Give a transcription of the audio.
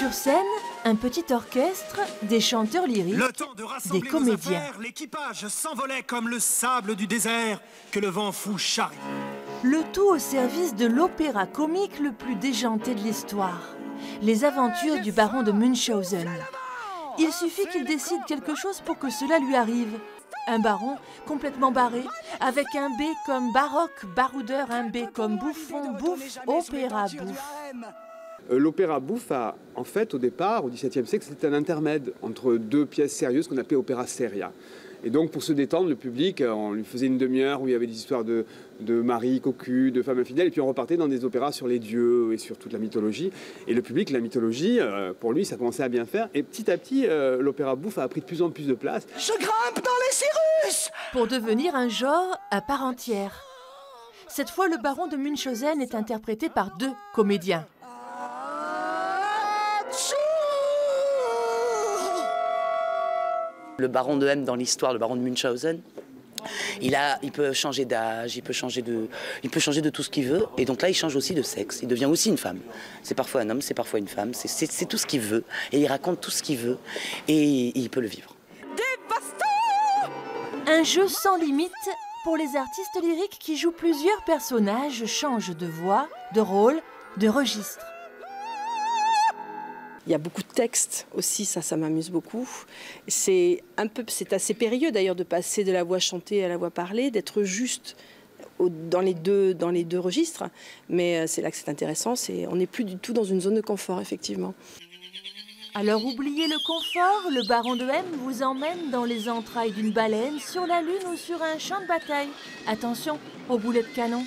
Sur scène, un petit orchestre, des chanteurs lyriques, Le temps de des comédiens. l'équipage s'envolait comme le sable du désert que le vent fou charrie. Le tout au service de l'opéra comique le plus déjanté de l'histoire. Les aventures du baron de Munchausen. Il suffit qu'il décide quelque chose pour que cela lui arrive. Un baron complètement barré, avec un B comme baroque, baroudeur, un B comme bouffon, bouffe, opéra, bouffe. Euh, L'opéra bouffe a, en fait, au départ, au XVIIe siècle, c'était un intermède entre deux pièces sérieuses qu'on appelait opéra seria. Et donc, pour se détendre, le public, euh, on lui faisait une demi-heure où il y avait des histoires de, de maris cocus, de femmes infidèles, et puis on repartait dans des opéras sur les dieux et sur toute la mythologie. Et le public, la mythologie, euh, pour lui, ça commençait à bien faire. Et petit à petit, euh, l'opéra bouffe a pris de plus en plus de place. Je grimpe dans les cirrus Pour devenir un genre à part entière. Cette fois, le baron de Munchausen est interprété par deux comédiens. Le baron de M dans l'histoire, le baron de Munchausen, il, a, il peut changer d'âge, il, peut changer de, il peut changer de tout ce qu'il veut. Et donc là, il change aussi de sexe. Il devient aussi une femme. C'est parfois un homme, c'est parfois une femme. c'est- tout ce qu'il veut. Et il raconte tout ce qu'il veut. Et il peut le vivre. Un jeu sans limite pour les artistes lyriques qui jouent plusieurs personnages, changent de voix, de rôle, de registre. Il y a beaucoup de textes aussi, ça, ça m'amuse beaucoup. C'est un peu, c'est assez périlleux d'ailleurs de passer de la voix chantée à la voix parlée, d'être juste dans les deux dans les deux registres. Mais euh, c'est là que c'est intéressant. C'est, on n'est plus du tout dans une zone de confort, effectivement. Alors oubliez le confort, le baron de M vous emmène dans les entrailles d'une baleine, sur la lune ou sur un champ de bataille. Attention aux boulets de canon.